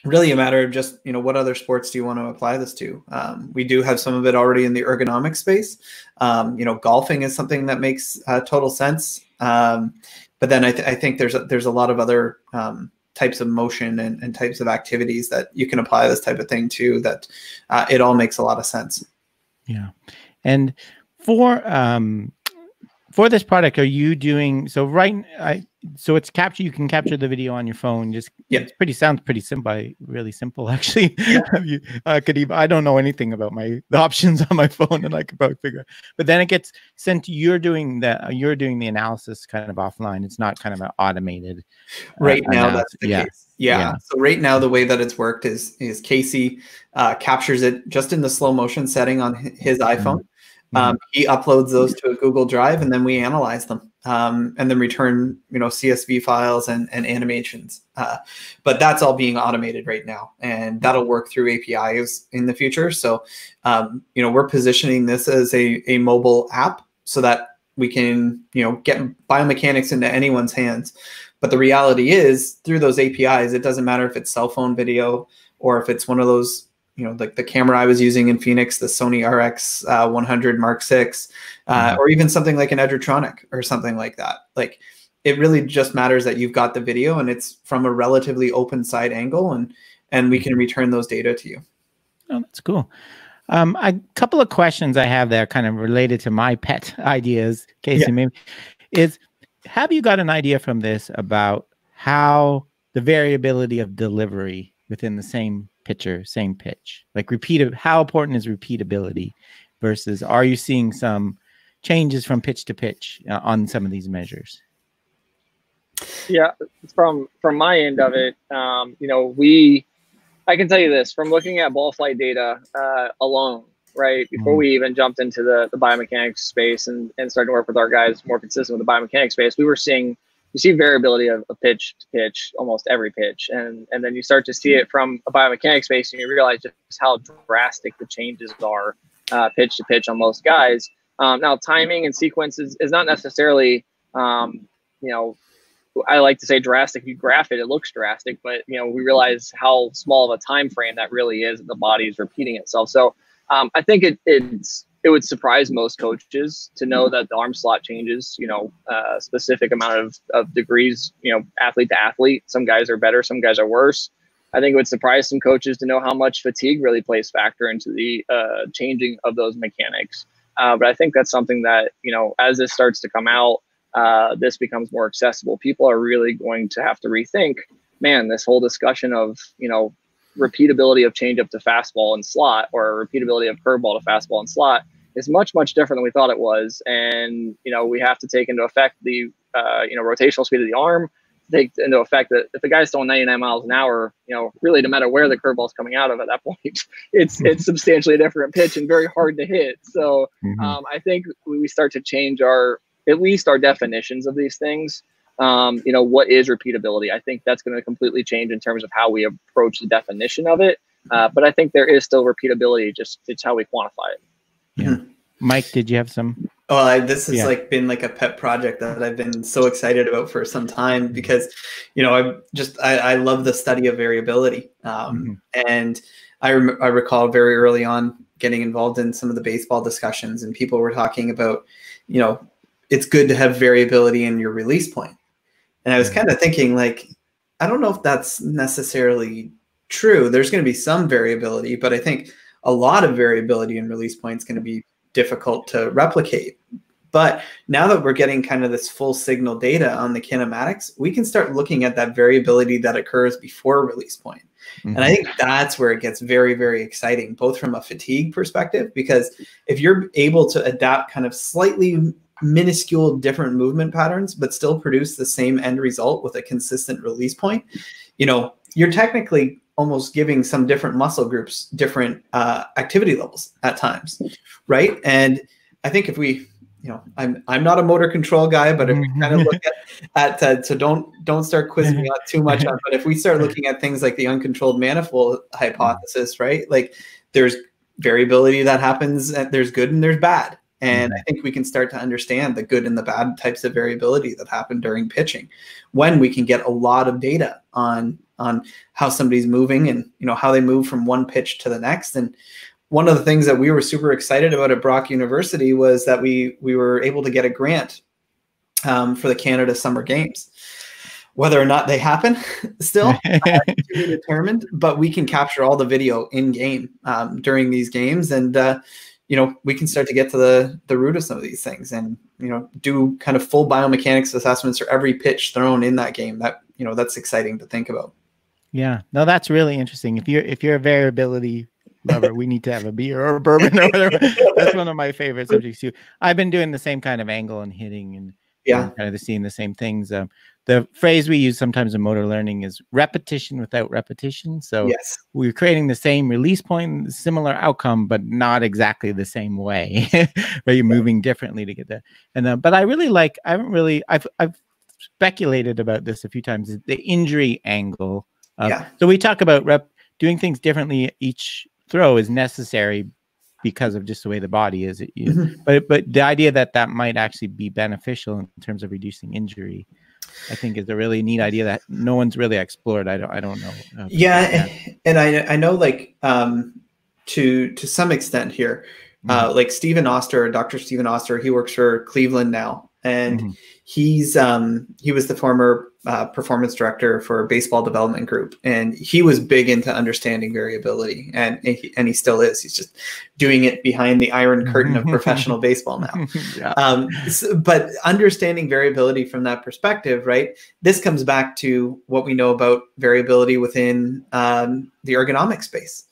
Speaker 3: really a matter of just you know what other sports do you want to apply this to um, we do have some of it already in the ergonomic space um, you know golfing is something that makes uh, total sense um, but then I, th- I, think there's a, there's a lot of other um, types of motion and, and, types of activities that you can apply this type of thing to that uh, it all makes a lot of sense.
Speaker 1: Yeah. And for um for this product are you doing so right i so it's capture you can capture the video on your phone just yeah it's pretty sounds pretty simple really simple actually yeah. you, i could even i don't know anything about my the options on my phone and i could probably figure out but then it gets sent you're doing the you're doing the analysis kind of offline it's not kind of an automated
Speaker 3: uh, right uh, now that's the yeah. case yeah. yeah. so right now the way that it's worked is is casey uh, captures it just in the slow motion setting on his mm-hmm. iphone um, he uploads those to a Google Drive, and then we analyze them, um, and then return you know CSV files and, and animations. Uh, but that's all being automated right now, and that'll work through APIs in the future. So um, you know we're positioning this as a, a mobile app so that we can you know get biomechanics into anyone's hands. But the reality is, through those APIs, it doesn't matter if it's cell phone video or if it's one of those you know, like the camera I was using in Phoenix, the Sony RX uh, 100 Mark VI, uh, mm-hmm. or even something like an Edgertronic or something like that. Like it really just matters that you've got the video and it's from a relatively open side angle, and and we can return those data to you.
Speaker 1: Oh, that's cool. Um, a couple of questions I have there, kind of related to my pet ideas, Casey. Yeah. Maybe is have you got an idea from this about how the variability of delivery within the same pitcher, same pitch? Like repeat how important is repeatability versus are you seeing some changes from pitch to pitch uh, on some of these measures?
Speaker 2: Yeah, from from my end of it, um, you know, we I can tell you this from looking at ball flight data uh, alone, right? Before mm-hmm. we even jumped into the, the biomechanics space and, and started to work with our guys more consistent with the biomechanics space, we were seeing you see variability of, of, pitch to pitch almost every pitch and and then you start to see it from a biomechanics space and you realize just how drastic the changes are uh, pitch to pitch on most guys um, now timing and sequence is, not necessarily um, you know I like to say drastic. You graph it, it looks drastic, but you know we realize how small of a time frame that really is. The body is repeating itself. So um, I think it, it's it would surprise most coaches to know that the arm slot changes, you know, a uh, specific amount of, of degrees, you know, athlete to athlete. Some guys are better, some guys are worse. I think it would surprise some coaches to know how much fatigue really plays factor into the uh, changing of those mechanics. Uh, but I think that's something that, you know, as this starts to come out, uh, this becomes more accessible. People are really going to have to rethink, man, this whole discussion of, you know, repeatability of changeup to fastball and slot or repeatability of curveball to fastball and slot is much much different than we thought it was. And you know we have to take into effect the uh, you know rotational speed of the arm take into effect that if the guy's throwing 99 miles an hour you know really no matter where the curveball's coming out of at that point it's it's substantially a different pitch and very hard to hit. So mm-hmm. um, i think we start to change our at least our definitions of these things um, you know, what is repeatability? I think that's going to completely change in terms of how we approach the definition of it. Uh, but I think there is still repeatability, just it's how we quantify it.
Speaker 1: Yeah. Mm-hmm. Mike, did you have some?
Speaker 3: Oh, I, this has yeah. like been like a pet project that I've been so excited about for some time because, you know, I just I, I love the study of variability, um, mm-hmm. and I rem- I recall very early on getting involved in some of the baseball discussions, and people were talking about, you know, it's good to have variability in your release point, and I was kind of thinking, like, I don't know if that's necessarily true. There's going to be some variability, but I think a lot of variability in release points going to be difficult to replicate. But now that we're getting kind of this full signal data on the kinematics, we can start looking at that variability that occurs before release point. Mm-hmm. And I think that's where it gets very, very exciting, both from a fatigue perspective, because if you're able to adapt kind of slightly minuscule different movement patterns, but still produce the same end result with a consistent release point, you know, you're technically almost giving some different muscle groups different uh, activity levels at times, right? And I think if we, you know, I'm I'm not a motor control guy, but if we kind of look at, at uh, so don't don't start quizzing me out too much on. But if we start looking at things like the uncontrolled manifold hypothesis, right? Like there's variability that happens, and there's good and there's bad, and I think we can start to understand the good and the bad types of variability that happen during pitching when we can get a lot of data on on how somebody's moving and you know how they move from one pitch to the next. And one of the things that we were super excited about at Brock University was that we we were able to get a grant um, for the Canada Summer Games. Whether or not they happen, still to be determined. But we can capture all the video in game um, during these games, and uh, you know we can start to get to the the root of some of these things and you know do kind of full biomechanics assessments for every pitch thrown in that game that you know that's exciting to think about.
Speaker 1: Yeah. No that's really interesting. If you're if you're a variability lover we need to have a beer or a bourbon or whatever. That's one of my favorite subjects too. I've been doing the same kind of angle and hitting and yeah. kind of seeing the same things. Um, the phrase we use sometimes in motor learning is repetition without repetition. So yes. we're creating the same release point, similar outcome, but not exactly the same way. Where you're moving differently to get there. And uh, but I really like. I haven't really. I've I've speculated about this a few times. The injury angle. Uh, yeah. So we talk about rep doing things differently each throw is necessary because of just the way the body is. It, you, mm-hmm. But but the idea that that might actually be beneficial in terms of reducing injury I think is a really neat idea that no one's really explored. I don't I don't know.
Speaker 3: Uh, yeah, and I I know like um, to to some extent here, uh, mm-hmm. like Stephen Oster, Dr. Stephen Oster, he works for Cleveland now, and mm-hmm. He's um, he was the former uh, performance director for baseball development group and he was big into understanding variability and and he still is. He's just doing it behind the iron curtain of professional baseball now. Yeah. um, so, but understanding variability from that perspective right this comes back to what we know about variability within um, the ergonomic space.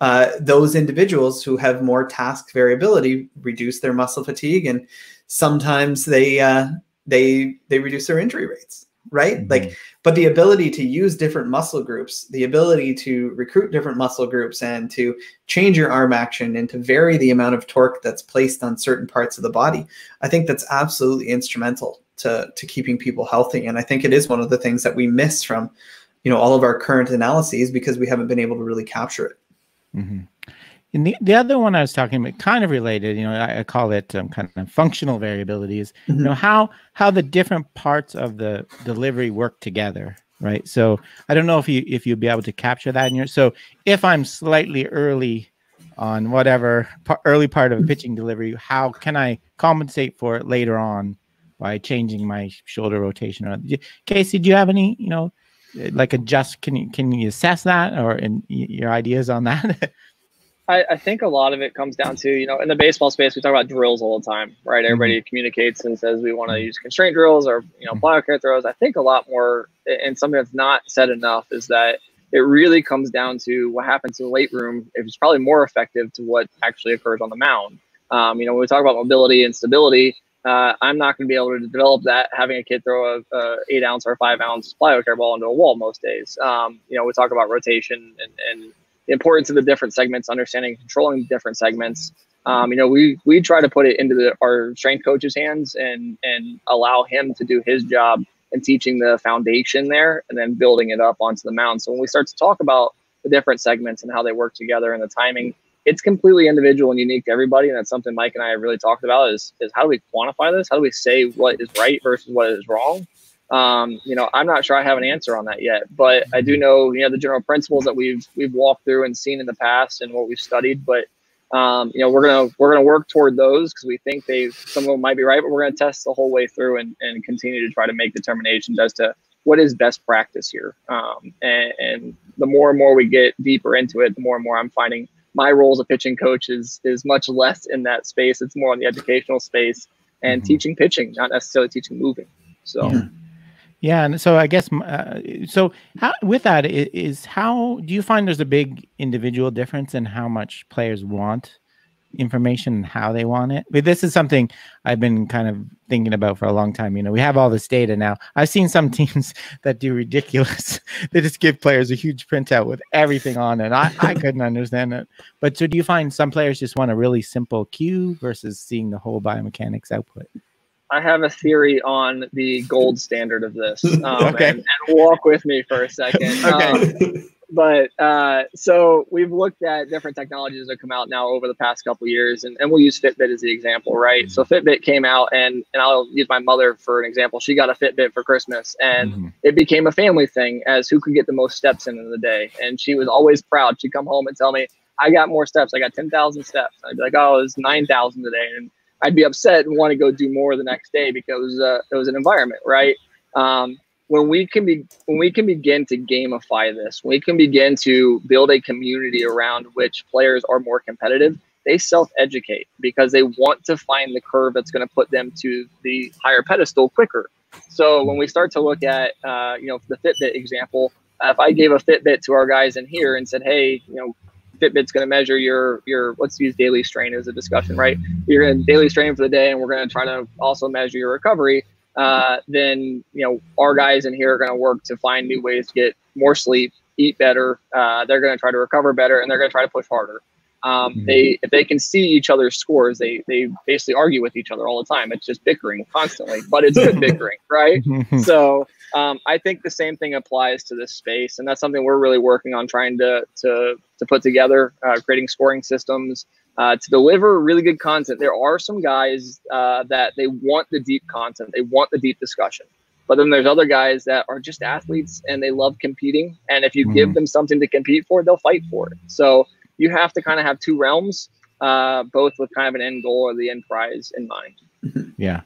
Speaker 3: Uh, those individuals who have more task variability reduce their muscle fatigue and sometimes they uh, they they reduce their injury rates right mm-hmm. like but the ability to use different muscle groups the ability to recruit different muscle groups and to change your arm action and to vary the amount of torque that's placed on certain parts of the body i think that's absolutely instrumental to to keeping people healthy and i think it is one of the things that we miss from you know all of our current analyses because we haven't been able to really capture it
Speaker 1: mm-hmm. And the, the other one I was talking about, kind of related, you know, I, I call it um, kind of functional variability is, mm-hmm. you know, how how the different parts of the delivery work together, right? So I don't know if you if you'd be able to capture that in your. So if I'm slightly early on whatever par- early part of a pitching delivery, how can I compensate for it later on by changing my shoulder rotation? Or Casey, do you have any, you know, like adjust? Can you can you assess that or in your ideas on that?
Speaker 2: I, I, think a lot of it comes down to, you know, in the baseball space, we talk about drills all the time, right? Mm-hmm. Everybody communicates and says we want to use constraint drills or, you know, mm-hmm. PlyoCare throws. I think a lot more, and something that's not said enough is that it really comes down to what happens in the weight room. It's probably more effective to what actually occurs on the mound. Um, you know, when we talk about mobility and stability, uh, I'm not going to be able to develop that having a kid throw a, a eight ounce or five ounce PlyoCare ball into a wall most days. Um, you know, we talk about rotation and, and the importance of the different segments, understanding controlling different segments. Um, you know, we we try to put it into the, our strength coach's hands and and allow him to do his job and teaching the foundation there and then building it up onto the mound. So when we start to talk about the different segments and how they work together and the timing, it's completely individual and unique to everybody. And that's something Mike and I have really talked about is, is how do we quantify this? How do we say what is right versus what is wrong? Um, you know, I'm not sure I have an answer on that yet, but I do know, you know, the general principles that we've we've walked through and seen in the past and what we've studied. But um, you know, we're gonna we're gonna work toward those because we think they some of them might be right, but we're gonna test the whole way through and, and continue to try to make determinations as to what is best practice here. Um, and, and the more and more we get deeper into it, the more and more I'm finding my role as a pitching coach is is much less in that space. It's more in the educational space and mm-hmm. teaching pitching, not necessarily teaching moving. So. Yeah.
Speaker 1: Yeah, and so I guess uh, so. How, with that is how do you find there's a big individual difference in how much players want information and how they want it? But this is something I've been kind of thinking about for a long time. You know, we have all this data now. I've seen some teams that do ridiculous. they just give players a huge printout with everything on it. I, I couldn't understand it. But so do you find some players just want a really simple cue versus seeing the whole biomechanics output?
Speaker 2: I have a theory on the gold standard of this. Um, okay. And, and, walk with me for a second. okay. Um, but uh, so we've looked at different technologies that come out now over the past couple years, and, and we'll use Fitbit as the example, right? Mm-hmm. So Fitbit came out, and and I'll use my mother for an example. She got a Fitbit for Christmas, and mm-hmm. it became a family thing as who could get the most steps in in the day. And she was always proud. She'd come home and tell me, "I got more steps. I got ten thousand steps." I'd be like, "Oh, it was nine thousand today," and I'd be upset and want to go do more the next day because uh, it was an environment, right? Um, when we can be when we can begin to gamify this, we can begin to build a community around which players are more competitive. They self-educate because they want to find the curve that's going to put them to the higher pedestal quicker. So when we start to look at, uh, you know, the Fitbit example, if I gave a Fitbit to our guys in here and said, "Hey, you know, Fitbit's going to measure your your let's use daily strain as a discussion, right? You're to daily strain for the day, and we're going to try to also measure your recovery. Uh, then you know our guys in here are going to work to find new ways to get more sleep, eat better. Uh, they're going to try to recover better, and they're going to try to push harder. Um, mm-hmm. they if they can see each other's scores, they they basically argue with each other all the time. It's just bickering constantly, but it's good bickering, right? so um, I think the same thing applies to this space, and that's something we're really working on trying to to to put together, uh, creating scoring systems uh, to deliver really good content. There are some guys uh, that they want the deep content, they want the deep discussion. But then there's other guys that are just athletes and they love competing. And if you mm. give them something to compete for, they'll fight for it. So you have to kind of have two realms, uh, both with kind of an end goal or the end prize in mind.
Speaker 1: Yeah,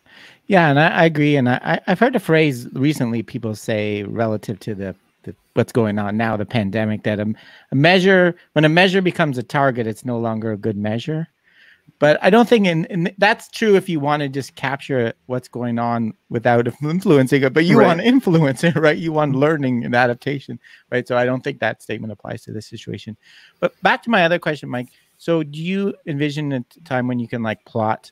Speaker 1: Yeah, and I, I agree. And I, I've heard a phrase recently people say relative to the, the what's going on now, the pandemic, that a, a measure when a measure becomes a target, it's no longer a good measure. But I don't think, and that's true if you want to just capture what's going on without influencing it. But you right. want to influence it, right? You want learning and adaptation, right? So I don't think that statement applies to this situation. But back to my other question, Mike. So do you envision a time when you can like plot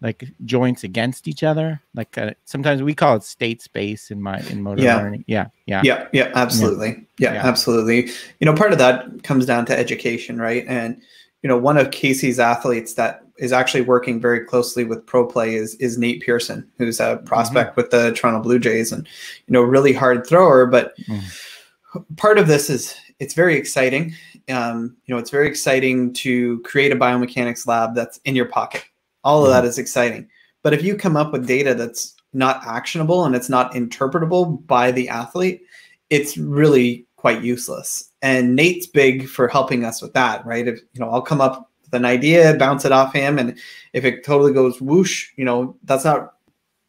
Speaker 1: like joints against each other like uh, sometimes we call it state space in my in motor
Speaker 3: yeah.
Speaker 1: learning yeah yeah
Speaker 3: yeah yeah absolutely yeah. yeah. absolutely you know part of that comes down to education right and you know one of casey's athletes that is actually working very closely with ProPlay is is nate pearson who's a prospect mm-hmm. with the toronto blue jays and you know really hard thrower but mm-hmm. part of this is it's very exciting um, you know it's very exciting to create a biomechanics lab that's in your pocket all of that mm-hmm. is exciting. But if you come up with data that's not actionable and it's not interpretable by the athlete, it's really quite useless. And Nate's big for helping us with that, right? If you know, I'll come up with an idea, bounce it off him, and if it totally goes whoosh, you know, that's not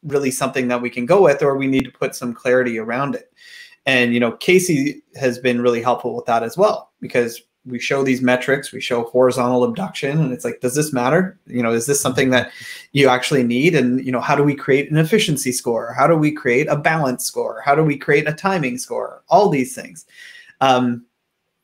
Speaker 3: really something that we can go with, or we need to put some clarity around it. And you know, Casey has been really helpful with that as well because we show these metrics we show horizontal abduction and it's like does this matter? You know is this something that you actually need? And you know how do we create an efficiency score? How do we create a balance score? How do we create a timing score? All these things. Um,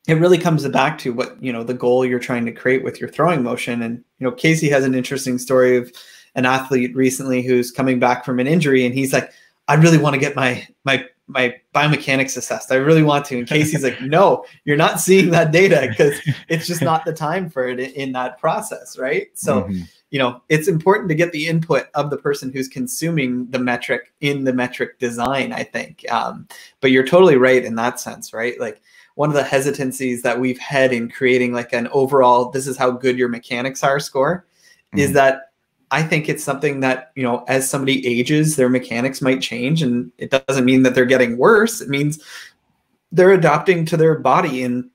Speaker 3: it really comes back to what you know the goal you're trying to create with your throwing motion. And you know casey has an interesting story of an athlete recently who's coming back from an injury and he's like i really want to get my my my biomechanics assessed. I really want to. And Casey's like, no, you're not seeing that data because it's just not the time for it in that process, right? So, mm-hmm. you know, it's important to get the input of the person who's consuming the metric in the metric design. I think, um, but you're totally right in that sense, right? Like one of the hesitancies that we've had in creating like an overall, this is how good your mechanics are score, mm-hmm. is that I think it's something that, you know, as somebody ages, their mechanics might change. And it doesn't mean that they're getting worse. It means they're adapting to their body and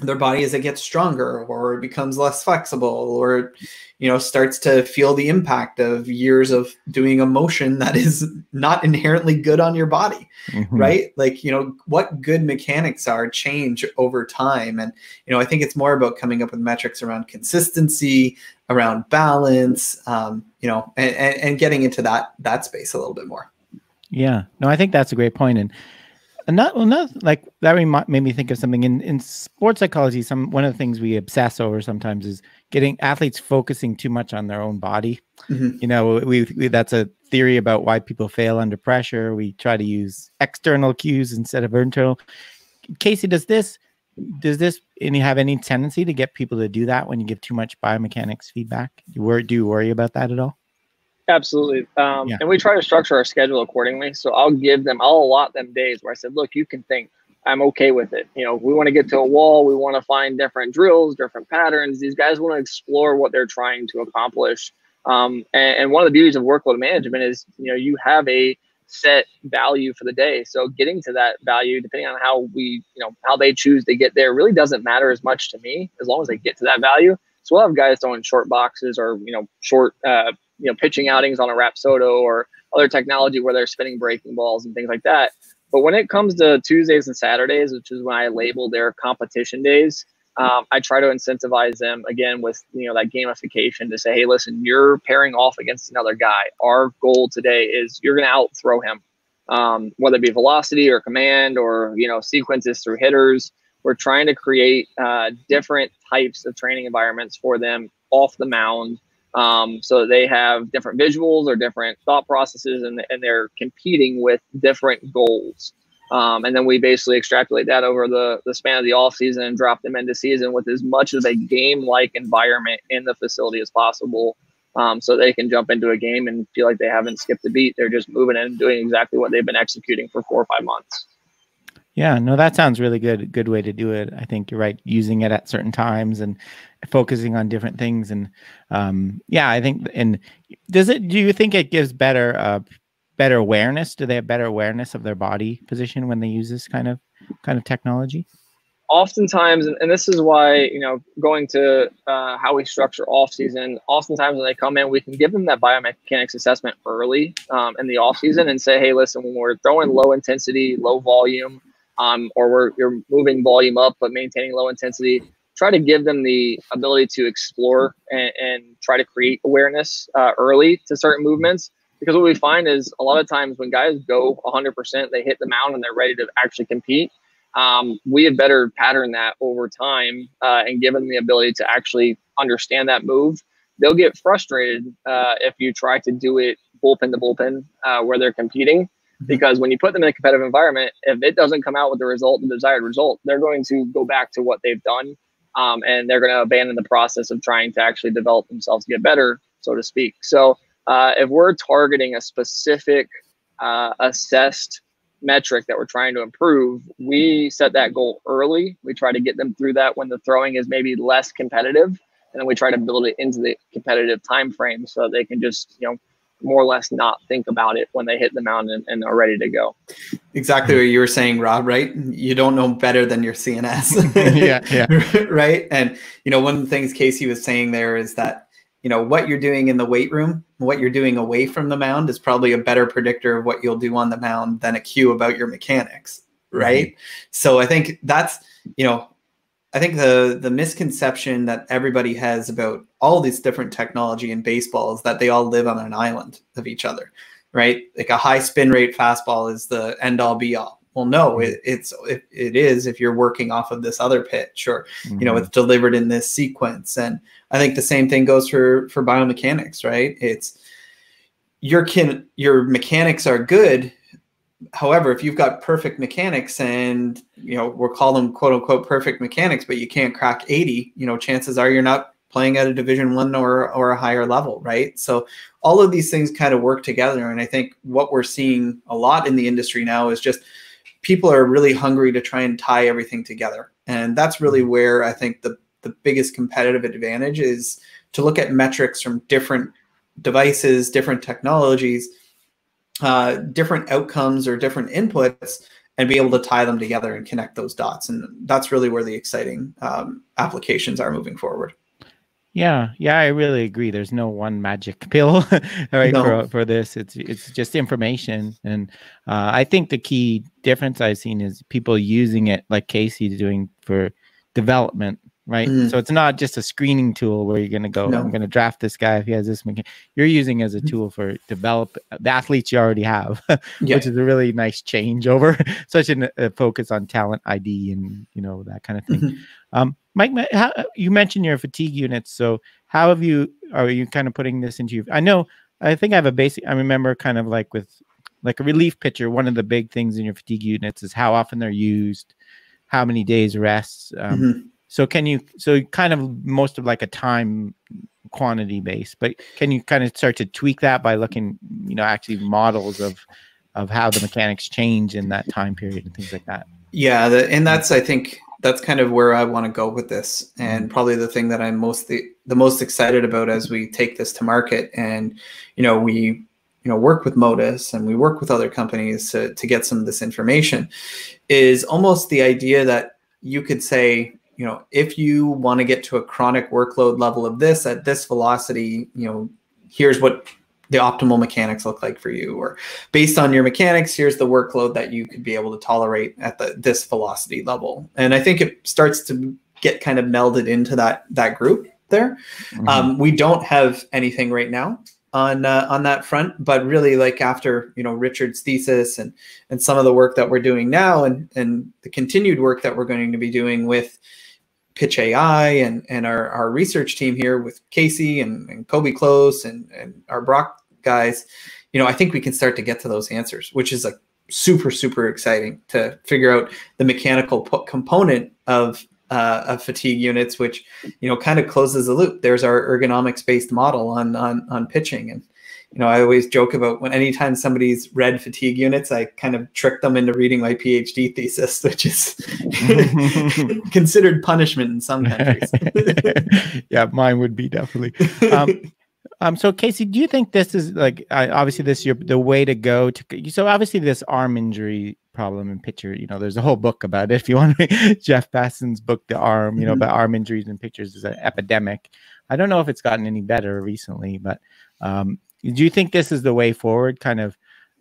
Speaker 3: their body as it gets stronger or it becomes less flexible or you know starts to feel the impact of years of doing a motion that is not inherently good on your body mm-hmm. right like you know what good mechanics are change over time and you know i think it's more about coming up with metrics around consistency around balance, um, you know, and, and, and getting into that that space a little bit more.
Speaker 1: Yeah, no, I think that's a great point, and another, another like that made me think of something in in sports psychology. Some one of the things we obsess over sometimes is getting athletes focusing too much on their own body. Mm-hmm. You know, we, we that's a theory about why people fail under pressure. We try to use external cues instead of internal. Casey, does this does this and you have any tendency to get people to do that when you give too much biomechanics feedback? Do you worry, do you worry about that at all?
Speaker 2: Absolutely. Um, yeah. And we try to structure our schedule accordingly. So I'll give them, I'll allot them days where I said, look, you can think. I'm okay with it. You know, we want to get to a wall. We want to find different drills, different patterns. These guys want to explore what they're trying to accomplish. Um, and, and one of the beauties of workload management is, you know, you have a set value for the day. So getting to that value, depending on how we, you know, how they choose to get there, really doesn't matter as much to me as long as they get to that value. So we'll have guys throwing short boxes or you know short, uh, you know, pitching outings on a Rapsodo or other technology where they're spinning breaking balls and things like that. But when it comes to Tuesdays and Saturdays, which is when I label their competition days, um, I try to incentivize them again with you know that gamification to say, hey, listen, you're pairing off against another guy. Our goal today is you're going to out throw him, um, whether it be velocity or command or you know sequences through hitters. We're trying to create uh, different types of training environments for them off the mound, um, so they have different visuals or different thought processes, and, and they're competing with different goals. Um, and then we basically extrapolate that over the, the span of the off season and drop them into season with as much of a game like environment in the facility as possible. Um, so they can jump into a game and feel like they haven't skipped a beat. They're just moving in and doing exactly what they've been executing for four or five months.
Speaker 1: Yeah, no, that sounds really good. Good way to do it. I think you're right. Using it at certain times and focusing on different things, and um, yeah, I think. And does it? Do you think it gives better uh, better awareness? Do they have better awareness of their body position when they use this kind of kind of technology?
Speaker 2: oftentimes, and this is why you know going to uh, how we structure off season. Oftentimes, when they come in, we can give them that biomechanics assessment early um, in the off season and say, hey, listen, when we're throwing low intensity, low volume, um, or we're you're moving volume up but maintaining low intensity, try to give them the ability to explore and, and try to create awareness uh, early to certain movements. Because what we find is a lot of times when guys go 100%, they hit the mound and they're ready to actually compete um, we have better pattern that over time uh, and give them the ability to actually understand that move. They'll get frustrated uh, if you try to do it bullpen to bullpen uh, where they're competing, mm-hmm. because when you put them in a competitive environment, if it doesn't come out with the result, the desired result, they're going to go back to what they've done, um, and they're going to abandon the process of trying to actually develop themselves to get better, so to speak. So uh, if we're targeting a specific uh, assessed metric that we're trying to improve, we set that goal early. We try to get them through that when the throwing is maybe less competitive, and then we try to build it into the competitive time frame so they can just you know more or less not think about it when they hit the mound and, and, are ready to go.
Speaker 3: Exactly what you were saying, Rob, right? You don't know better than your CNS.
Speaker 1: yeah, yeah.
Speaker 3: right. And, you know, one of the things Casey was saying there is that you know what you're doing in the weight room what you're doing away from the mound is probably a better predictor of what you'll do on the mound than a cue about your mechanics right mm-hmm. so i think that's you know i think the the misconception that everybody has about all these different technology in baseball is that they all live on an island of each other right like a high spin rate fastball is the end all be all well, no, mm-hmm. it, it's it, it is if you're working off of this other pitch, or mm-hmm. you know, mm-hmm. it's delivered in this sequence. And I think the same thing goes for for biomechanics, right? It's your kin your mechanics are good. However, if you've got perfect mechanics and you know we'll call them quote unquote perfect mechanics, but you can't crack 80, you know, chances are you're not playing at a division one or or a higher level, right? So all of these things kind of work together. And I think what we're seeing a lot in the industry now is just people are really hungry to try and tie everything together. And that's really mm-hmm. where I think the, the biggest competitive advantage is to look at metrics from different devices, different technologies, uh, different outcomes or different inputs, and be able to tie them together and connect those dots. And that's really where the exciting um, applications are moving forward.
Speaker 1: Yeah, yeah, I really agree. There's no one magic pill, right? No. For for this, it's it's just information, and uh, I think the key difference I've seen is people using it like Casey doing for development right? Mm. So it's not just a screening tool where you're going to go, no. I'm going to draft this guy if he has this. You're using as a mm-hmm. tool for develop the athletes you already have, yeah. which is a really nice change over such a, a, focus on talent ID and you know that kind of thing. Mm-hmm. Um, Mike, how, you mentioned your fatigue units. So how have you? Are you kind of putting this into? Your, I know. I think I have a basic. I remember kind of like with like a relief pitcher. One of the big things in your fatigue units is how often they're used, how many days rests. Um, mm-hmm so can you so kind of most of like a time quantity base, but can you kind of start to tweak that by looking, you know, actually models of of how the mechanics change in that time period and things like that?
Speaker 3: Yeah, the, and that's I think that's kind of where I want to go with this, and mm-hmm. probably the thing that I'm most the, the most excited about as we take this to market, and you know we you know work with Motus and we work with other companies to to get some of this information, is almost the idea that you could say you know, if you want to get to a chronic workload level of this at this velocity, you know, here's what the optimal mechanics look like for you. Or based on your mechanics here's the workload that you could be able to tolerate at the this velocity level. And i think it starts to get kind of melded into that that group there. Mm-hmm. um, we don't have anything right now on uh, on that front but really like after you know richard's thesis and and some of the work that we're doing now and and the continued work that we're going to be doing with Pitch AI and, and our, our research team here with Casey and, and Kobe Close and, and our Brock guys, you know, I think we can start to get to those answers, which is like super, super exciting to figure out the mechanical component of uh, of fatigue units, which you know kind of closes the loop. There's our ergonomics based model on on on pitching, and you know, I always joke about when anytime somebody's read fatigue units, I kind of trick them into reading my PhD thesis, which is considered punishment in some countries.
Speaker 1: yeah, mine would be definitely. Um, um, so Casey, do you think this is like uh, obviously this your the way to go to? So obviously this arm injury problem in pitcher. You know, there's a whole book about it. If you want to, Jeff Passan's book, The Arm, you know, mm-hmm. about arm injuries in pitchers is an epidemic. I don't know if it's gotten any better recently, but um, do you think this is the way forward? Kind of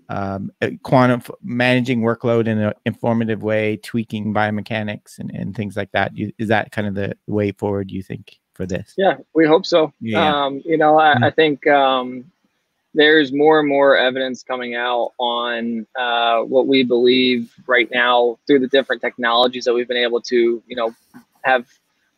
Speaker 1: um, uh, quantum managing workload in an informative way, tweaking biomechanics and, and things like that. You, is that kind of the way forward? You think for this?
Speaker 2: Yeah, we hope so. Yeah. Um, you know, I, mm-hmm. I think um, there's more and more evidence coming out on uh, what we believe right now through the different technologies that we've been able to, you know, have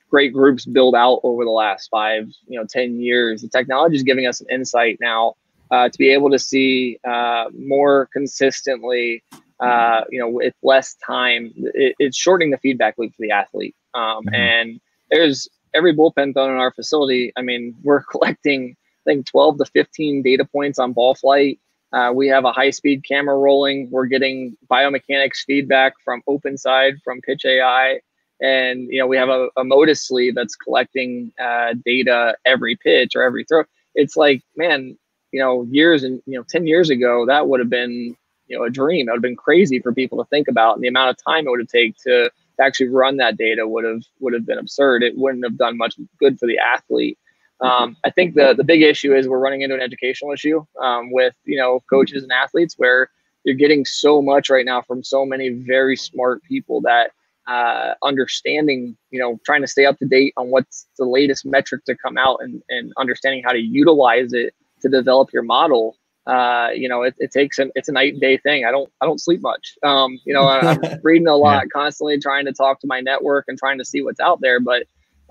Speaker 2: great groups build out over the last five, you know, 10 years. The technology is giving us an insight now uh, to be able to see uh, more consistently, uh, you know, with less time. It, it's shortening the feedback loop for the athlete. Um, mm-hmm. And there's every bullpen thrown in our facility. I mean, we're collecting, I think, 12 to 15 data points on ball flight. Uh, we have a high speed camera rolling. We're getting biomechanics feedback from OpenSide, from Pitch AI. And, you know, we have a, a Motus sleeve that's collecting uh, data every pitch or every throw. It's like, man, you know, years and, you know, 10 years ago, that would have been, you know, a dream. That would have been crazy for people to think about. And the amount of time it would have taken to, to actually run that data would have, would have been absurd. It wouldn't have done much good for the athlete. Um, I think the, the big issue is we're running into an educational issue um, with, you know, coaches and athletes where you're getting so much right now from so many very smart people that uh, understanding, you know, trying to stay up to date on what's the latest metric to come out and, and understanding how to utilize it to develop your model uh, you know, it, it takes an it's a night and day thing. I don't I don't sleep much. Um, you know, I, am reading a lot, yeah. constantly trying to talk to my network and trying to see what's out there. But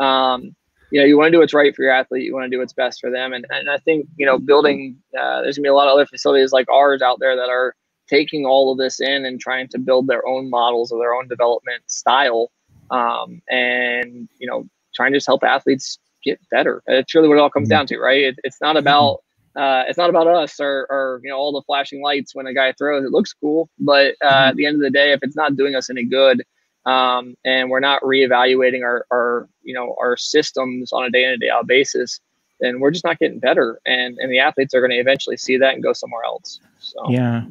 Speaker 2: um, you know, you want to do what's right for your athlete. You want to do what's best for them. And and I think you know, building uh, there's gonna be a lot of other facilities like ours out there that are taking all of this in and trying to build their own models of their own development style. Um, and you know, trying to just help athletes get better. It's really what it all comes mm-hmm. down to, right? It, it's not about uh, it's not about us or, or you know all the flashing lights when a guy throws. It looks cool, but uh, mm-hmm. at the end of the day, if it's not doing us any good, um, and we're not reevaluating our, our you know our systems on a day in and day out basis, then we're just not getting better. And and the athletes are going to eventually see that and go somewhere else. So
Speaker 1: yeah,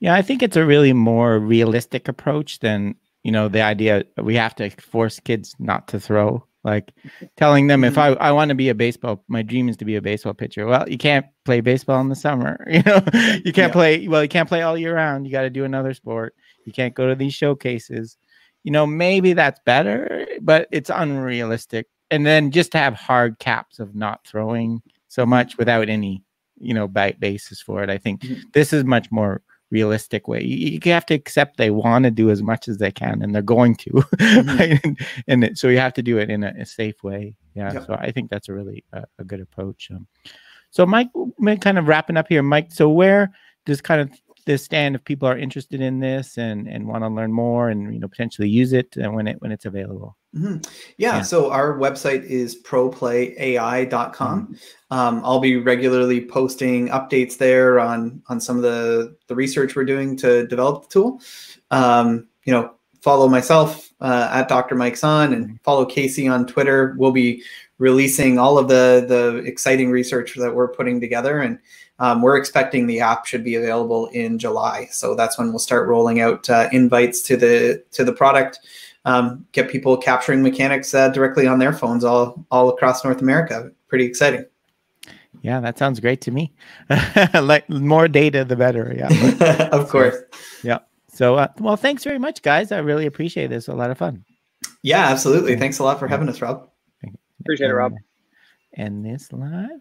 Speaker 1: yeah, I think it's a really more realistic approach than you know the idea we have to force kids not to throw like telling them if mm-hmm. I, I want to be a baseball, my dream is to be a baseball pitcher. Well, you can't play baseball in the summer. You know, you can't yeah. play, well, you can't play all year round. You got to do another sport. You can't go to these showcases. You know, maybe that's better, but it's unrealistic. And then just to have hard caps of not throwing so much without any, you know, basis for it. I think mm-hmm. this is much more realistic way. You, you, have to accept they want to do as much as they can, and they're going to, mm-hmm. right? and, and it, so you have to do it in a, a safe way. Yeah. So I think that's a really uh, a good approach. Um, so Mike, kind of wrapping up here, Mike. So where does kind of this stand if people are interested in this and and want to learn more and you know potentially use it and when it when it's available?
Speaker 3: Mm-hmm. Yeah, yeah, so our website is proplayai.com. Mm-hmm. Um, I'll be regularly posting updates there on on some of the the research we're doing to develop the tool. Um, you know, follow myself uh, at Dr. Mike Sonne and mm-hmm. follow Casey on Twitter. We'll be releasing all of the the exciting research that we're putting together and um, we're expecting the app should be available in July. So that's when we'll start rolling out uh, invites to the to the product um, get people capturing mechanics uh, directly on their phones all all across North America. Pretty exciting.
Speaker 1: Yeah, that sounds great to me. like more data, the better.
Speaker 3: Yeah, of course.
Speaker 1: yeah. So, uh, well, thanks very much, guys. I really appreciate this. A lot of fun.
Speaker 3: Yeah, absolutely. Thanks a lot for having us, Rob.
Speaker 2: Appreciate it, Rob.
Speaker 1: And this live.